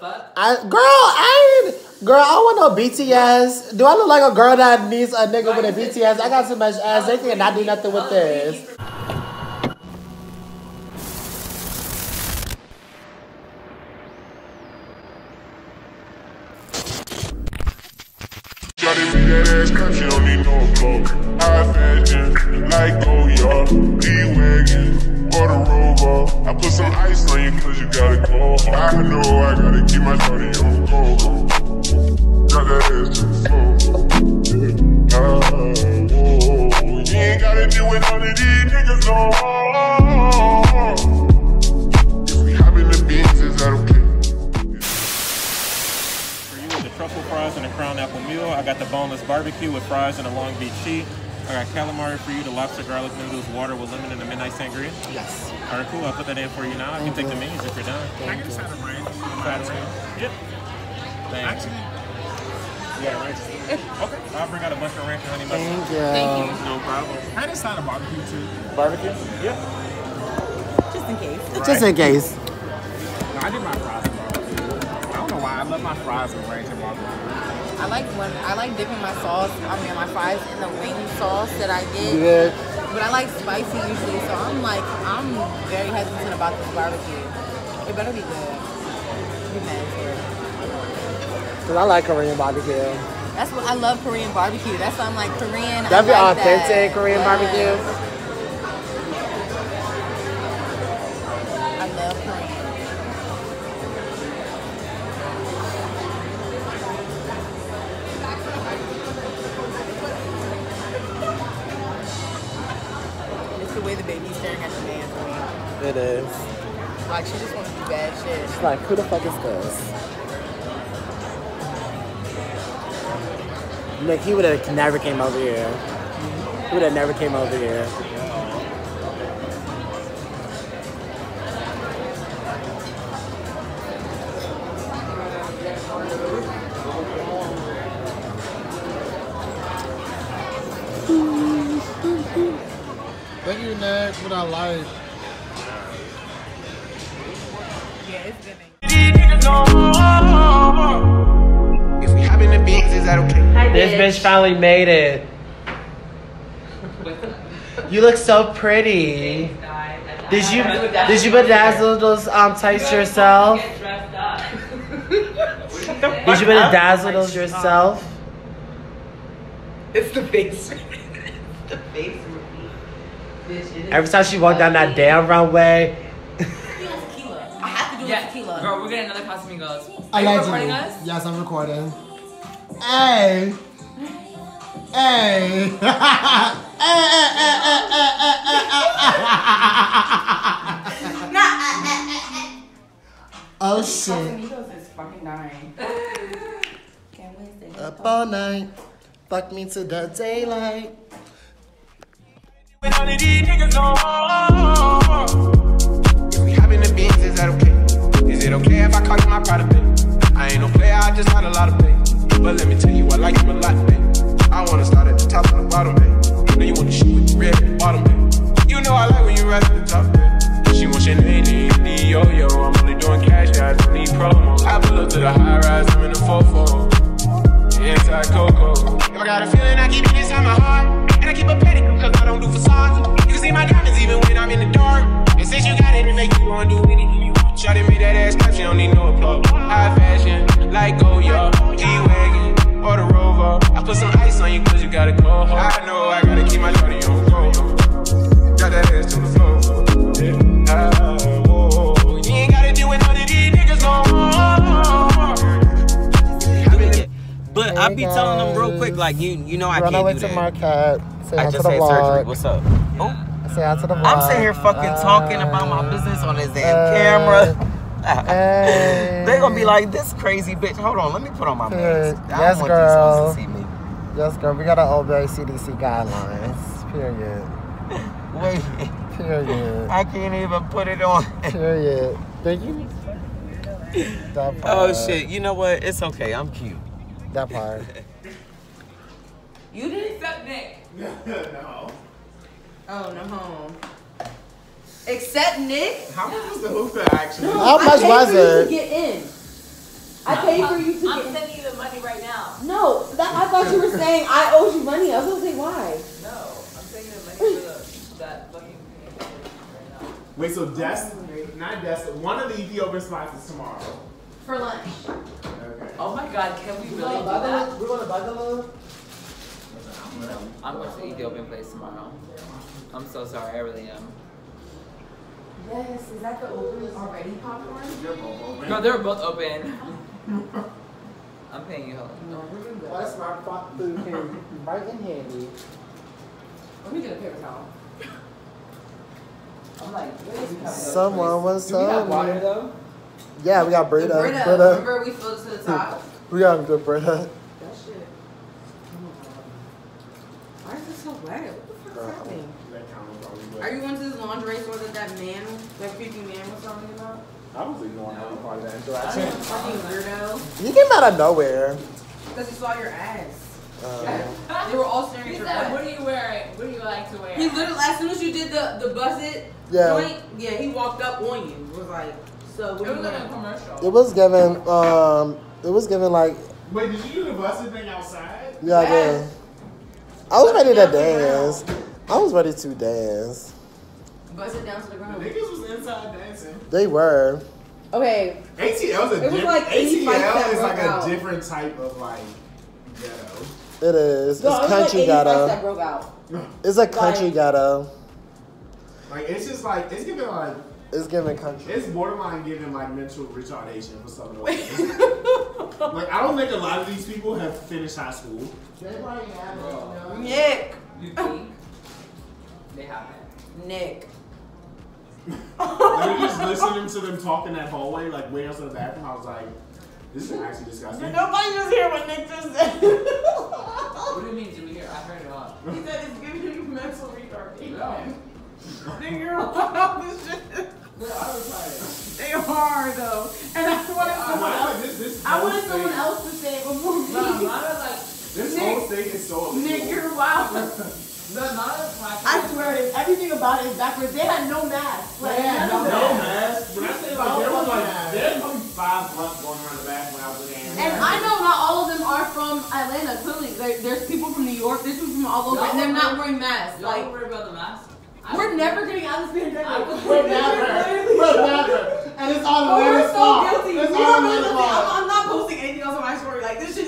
I, girl, I ain't, girl, I want no BTS. Do I look like a girl that needs a nigga with a BTS? I got so much ass. They cannot do nothing with this. I know I gotta keep my shawty on go. Got that ass to the floor. Ah, whoa. You ain't gotta deal with none of these niggas no more. If we hop in the beans, is that okay? For you with the truffle fries and the crown apple meal. I got the boneless barbecue with fries and a Long Beach sheet. I got calamari for you, the lobster garlic noodles, water with lemon, and the midnight sangria. Yes. All right, cool. I'll put that in for you now. You can take the menus if you're done. I get a side of ranch. Side of? Yep. Thanks. Actually, Yeah, ranch. Okay. I'll bring out a bunch of ranch and honey mustard. Thank you. No problem. I just had a side of barbecue too. Barbecue? Yep. Just in case. Just in case. No, I did my fries and barbecue. I don't know why. I love my fries with ranch and barbecue. I like when I like dipping my sauce, I mean my fries in the wing sauce that I get. Good. But I like spicy usually, so I'm like I'm very hesitant about this barbecue. It better be good. Be mad for it. Cause I like Korean barbecue. That's what I love Korean barbecue. That's why I'm like Korean. I That'd be like authentic that. Korean Yeah. barbecue. Way the baby's staring at the man for me. It is. Like she just wants to do bad shit. It's like, who the fuck is this? Nick, he would have never came over here. He would have never came over here. Thank you, Ned. What I like. Yeah, it's good. If we hop in the beans, is that okay? This bitch finally made it. You look so pretty. Did you did you bedazzle those um tights yourself? Did you bedazzle those yourself? It's the face. the face. Every time she walked down that damn runway, I have to do Yeah, tequila. girl, we're getting another Casamigos. Are you Allegedly. recording us? Yes, I'm recording. Hey. Hey. oh shit. Casamigos is fucking dying. Can't wait to up all night, fuck me to the daylight. These niggas no. If we beans, is that okay? Is it okay if I call you my babe? I ain't no player, I just got a lot of. But let me tell you, I like you a lot, babe. I wanna start at the top and the bottom, babe. Then you wanna shoot with the red bottom, babe. You know I like when you the top, babe. She wants your name, yo, oh, yo. I'm only doing cash, guys, need. I to the high I be telling them real quick, like you, you know I Run can't do to that. Marquette. Say I to just the had surgery. What's up? Oh, Say to the vlog. I'm sitting here fucking talking about my uh, business on this damn uh, camera. Hey. They gonna be like, this crazy bitch. Hold on, let me put on my mask. I Yes, don't want girl. these to see me. Yes, girl. We gotta obey CDC guidelines. Period. Wait, Period. I can't even put it on. Period. Thank you. Oh shit, you know what? It's okay. I'm cute. That part. You didn't suck Nick. No. Oh no. Except Nick. How much was the hookah actually? How I much paid was for you to it? Get in. pay for you to I'm get. sending you the money right now. No, that, I thought you were saying I owed you money. I was gonna say why. No, I'm sending you the money for the, that fucking right now. Wait, so Des, not Des, one of the Ethiopian spots is tomorrow. For lunch. Okay. Oh my god, can we really do that? We want a bungalow? I'm going to the Ethiopian place tomorrow. I'm so sorry, I really am. Yes, is that the open already popcorn? No, they're both open. I'm paying you, Helen. No, we're gonna Well, that's my fuck food came right in handy. Let me get a paper towel. I'm like, what is? Someone was Do we have telling water me. though? Yeah, we got Brita. Brita, Brita. remember we filled it to the top? We got good Brita. That shit. Why is it so wet? What the fuck is happening? That counted probably, but Are you going to this laundry store that that man, that creepy man was telling me about? I was ignoring every part of that I interaction. am fucking weirdo. You came out of nowhere. Because he saw your ass. Um, They were all staring at your said, what butt. are you wearing? What do you like to wear? He literally, as soon as you did the the bust it Yeah. joint, yeah, he walked up on you. Was like, so it was like a doing? commercial. it was given. Um, it was given like Wait, did you do the busted thing outside? yeah. I did. I was ready to dance. I was ready to dance. Bust it down to the The ground. niggas was inside dancing. They were. Okay, ATL is a It was like any ATL is broke like out. a different type of like ghetto. It is. no, It's was country like ghetto. that broke out. It's a country Like- ghetto. Like it's just like it's giving like It's giving country. it's borderline giving like mental retardation for some of those. things. like I don't think a lot of these people have finished high school. Nick, You think? They haven't. Nick. Like just listening to them talk in that hallway, like waiting outside the bathroom, I was like, this is actually disgusting. Nobody just hear what Nick just said. What do you mean? Did we hear? I heard it all. he said it's giving you mental retardation. No. Nigga, you're wild as shit. Well, I was like, They are though, and I wanted I someone was like, else. this, this I whole wanted someone thing- else to say it before me. no, mine was like, This Nick- whole thing is so Nick, you're wild. no, mine was like, I swear it is. Everything about it is backwards. They had no mask. Like, Yeah, none of No that. mask. When I say like there was like there's probably five blunts going around the back when I was in there. And I know not all of them are from Atlanta. Clearly, there, there's people from New York. There's people from all over, and they're not wearing masks. y'all Like, worry about the mask. We're never getting out of this pandemic. We're never. We're never. And it's all But we're Atlanta's so guilty. It's We all don't really I'm. I'm not posting anything else on my story. Like this shit just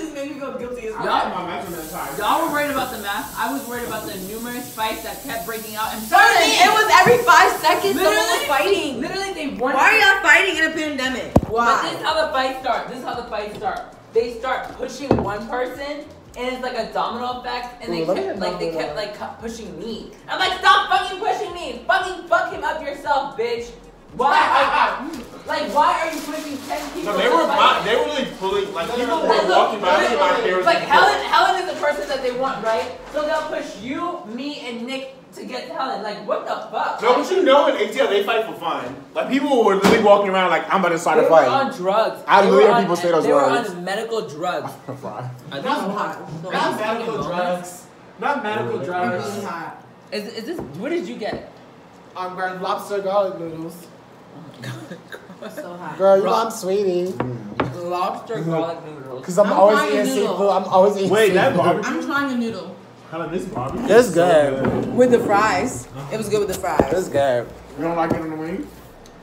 made me feel guilty as I well. had my mental that time. Y'all were worried about the mask. I was worried about the numerous fights that kept breaking out. And Funny, it was every five seconds someone was Literally- fighting. Literally, they weren't. Why are y'all fighting in a pandemic? But this is how the fights start. This is how the fights start. They start pushing one person, and it's like a domino effect, and they Ooh, kept like they kept like pushing me. I'm like, stop fucking pushing me. Fucking fuck him up yourself, bitch. Why? Are, like, why are you pushing ten people? No, they were fight? they were really pulling like people Like, were walking by me my look, parents. Like Helen, Helen is the person that they want, right? So they'll push you, me, and Nick to get to Helen. Like, what the fuck? No, but you know in ATL they fight for fun. Like people were literally walking around like I'm about to start They a were fight. on drugs. I They literally heard people say those they words. were on medical drugs. Are these hot? Not medical drugs. Not medical Really drugs. hot. Is, is this? What did you get? I'm got lobster garlic noodles. So hot. Girl, you know I'm sweetie. Lobster garlic noodles. Cause I'm, I'm always eating a seafood. I'm always eating Wait, that seafood. barbecue? I'm trying a noodle Helen, this barbecue. It's is good. with the fries. It was good with the fries. It's good. You don't like it on the wings?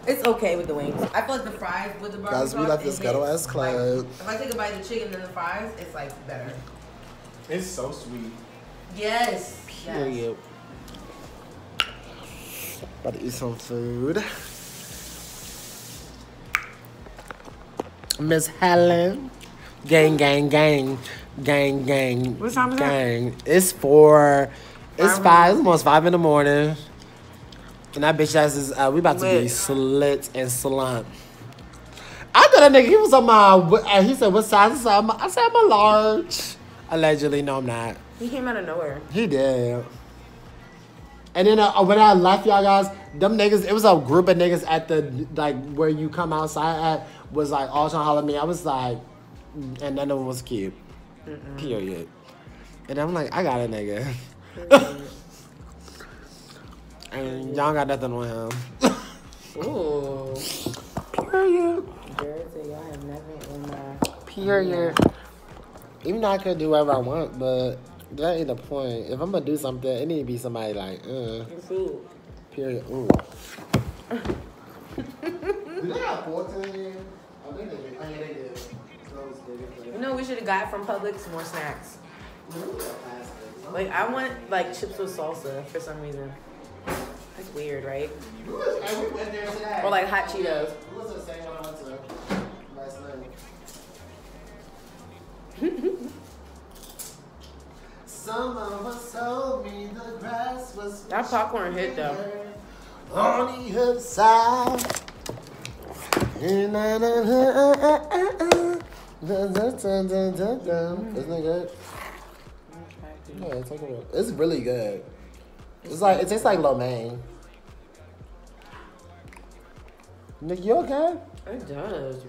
It's okay with the wings. I feel like the fries with the barbecue Guys, we sauce, left it this ghetto hits. ass club. If I take a bite of the chicken and the fries, it's like better. It's so sweet. Yes. yes. Period. About to eat some food. Miss Helen. Gang, gang, gang. Gang, gang. What time is gang. It's four. It's five. It's almost five in the morning. And that bitch ass is, uh, we about to be slit and slumped. I thought that nigga, he was on my, uh, he said, what size? is I'm, I said, I'm a large. Allegedly, no, I'm not. He came out of nowhere. He did. And then uh, when I left y'all guys, them niggas, it was a group of niggas at the like where you come outside at was like all trying to holler at me. I was like, and none of them was cute. Period. And I'm like, I got a nigga. and y'all got nothing on him. Ooh. Period. Jared said y'all have nothing in my. Period. Even though I could do whatever I want, but that ain't the point. If I'm gonna do something, it need to be somebody like, uh, Food. period. Ooh. do they have forks in know, we should have got from Publix more snacks. Like, I want like chips with salsa for some reason. That's weird, right? Or like hot Cheetos. Who was the same one I went to last night? Some of us told me the grass was That popcorn hit though. on the other. Isn't it good? Yeah, it's, like a, it's really good. It's like it tastes like lo mein. Nick, you okay? It does.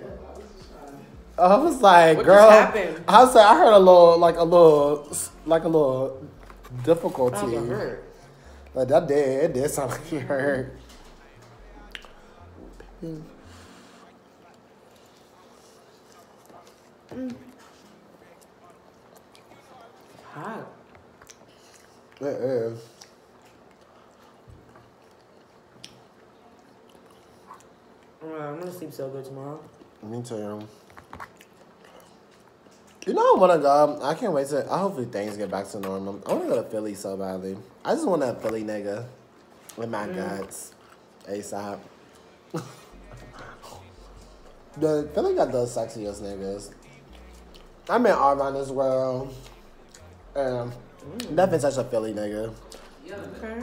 I was like, What girl. I was like, I heard a little, like a little, like a little difficulty. Hurt. Like that did, it did sound like it hurt. Hot. It is. I'm gonna sleep so good tomorrow. Me too. You know, I want to go. I can't wait to. I hopefully things get back to normal. I want to go to Philly so badly. I just want that Philly nigga with my mm. guts. ASAP. the Philly got the sexiest niggas. I'm in around this world. Um, nothing such a Philly nigga. Okay.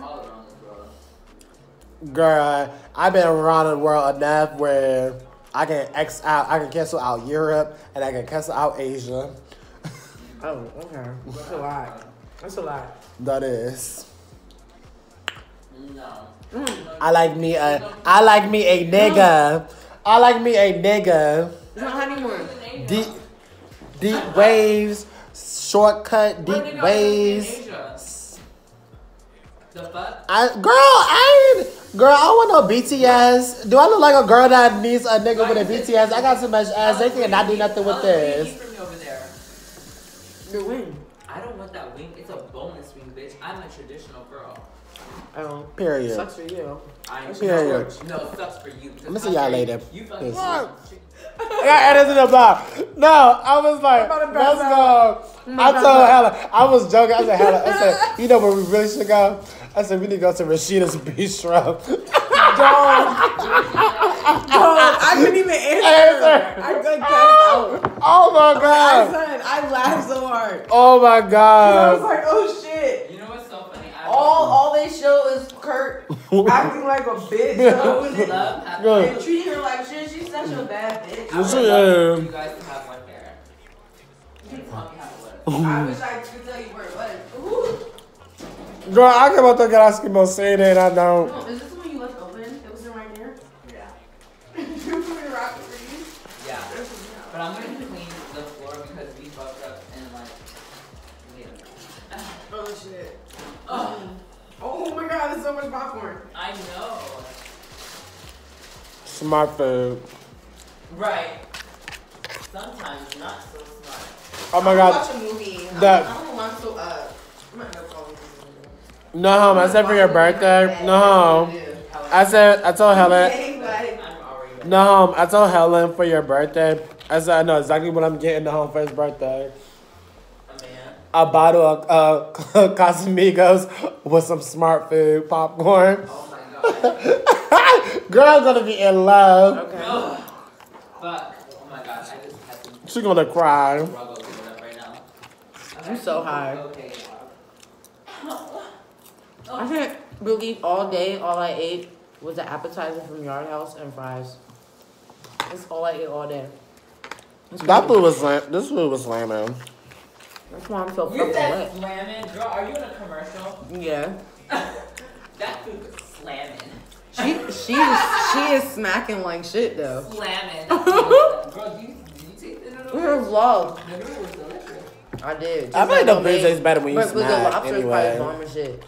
Girl, I've been around the world enough where I can X out, I can cancel out Europe, and I can cancel out Asia. Oh, okay. That's a lot. That's a lot. That is. No. I like me a, I like me a nigga. I like me a nigga. It's not hot anymore. Deep, deep waves, shortcut, deep nigga are waves. The fuck? I, girl, I ain't, girl, I want no BTS. Do I look like a girl that needs a nigga with a BTS? I got so much ass, they cannot do nothing with what do you this. need from me over there? The wing. I don't want that wing. It's a bonus wing, bitch. I'm a traditional girl. Oh. Period. Sucks for you. I'm Period. No, it sucks for you. I'ma see y'all later. You fucking Peace. shit. I got edits in the box. No, I was like, let's go. I told. Hella, I was joking. I said, Hella, I said, you know where we really should go? I said, we need to go to Rashida's Bistro. I couldn't even answer. Answer. I like out. Oh my I God. said, I laughed so hard. Oh my I was God. like, oh shit. You know what's so funny? I All all they show is Kurt acting like a bitch. I though, would and- love having Good. and treating her like shit. She's such a bad bitch. I would So, love yeah. you guys to have one there. You can tell me how it was. I wish I could tell you where it was. Ooh. Girl, I come out there and ask you about saying it, I don't. I know. Smart food. Right. Sometimes not so smart. Oh my I'm God. Watch a movie. That- I don't know why I'm so uh. I'm not gonna call. No, home. I said for your birthday. No, home. I said, I told Helen. Okay, like, I'm already ready. No, home. I told Helen for your birthday. I said I know exactly what I'm getting the home for his birthday. A man. A bottle of uh, Casamigos with some smart food, popcorn. Oh my god. Girl gonna be in love. okay. Ugh. Fuck. Oh my god. I just had to She gonna cry. struggle with it up right. I'm so high. Okay. I can't believe all day all I ate was an appetizer from Yard House and fries. That's all I ate all day. That food was slam. This food was slamming. That's why I'm so You fucking said wet. slamming, girl. Are you in a commercial? Yeah. That food was slamming. She she is she is smacking like shit though. Slamming. girl, do you, did you taste the noodle? Her vlog. The noodle was delicious. I did. I feel like the food tastes better when you but, but the smack. lobster is Anyway, probably bomb shit.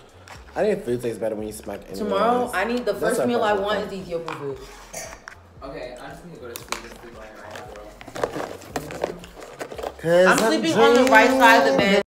I think food tastes better when you smack. Anyways. Tomorrow I need the first meal I want is Ethiopian food. Okay, I'm just gonna go to sleep. I'm sleeping on the right side of the bed.